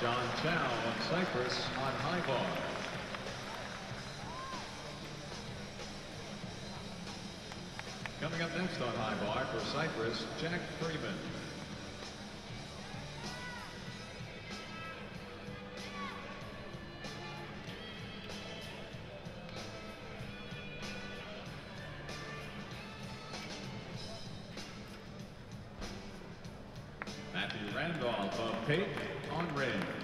John Chow of Cypress on high bar. Coming up next on high bar for Cypress, Jack Freeman. Randolph of Pate on ring.